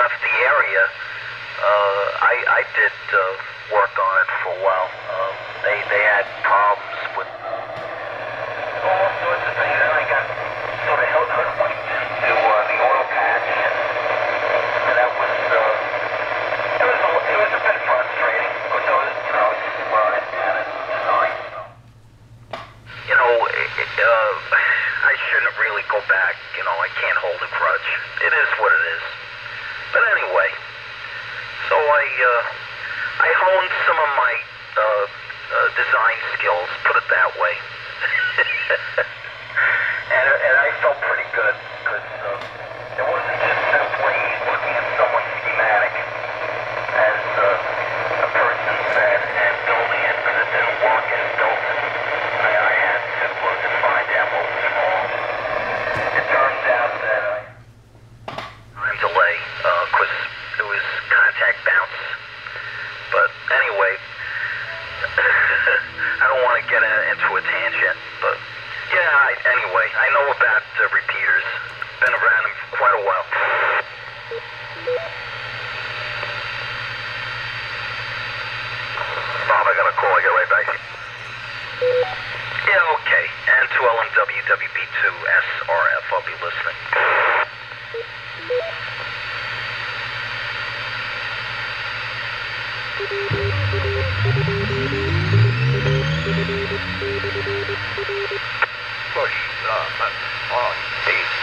left the area, uh, I, I did uh, work on it for a while. Uh, they, they had problems with all sorts of things, and I got sort of held hoodwinked into uh, the oil patch, and, that was, uh, it was, a, it was a bit frustrating, because I was, you know, I just to design stuff. You know, uh, I shouldn't really go back. You know, I can't hold a grudge. It is what it is. But anyway, so I, uh, I honed some of my, uh, uh, design skills, put it that way. and, and I felt pretty good, because, uh, it wasn't just simply looking at someone's schematic as, uh, a person said, and building it, because it didn't work as built it. I, I had to, uh, to find out what was wrong. It turns out that I... Time delay, uh, cause it was contact bounce. But anyway, I don't want to get in- into a tangent, but yeah, I, anyway, I know about uh, repeaters. Been around them for quite a while. Bob, I got a call. I get right back. Yeah, okay. And to LMWWB2SRF, I'll be listening. Push, uh, uh, on, eight.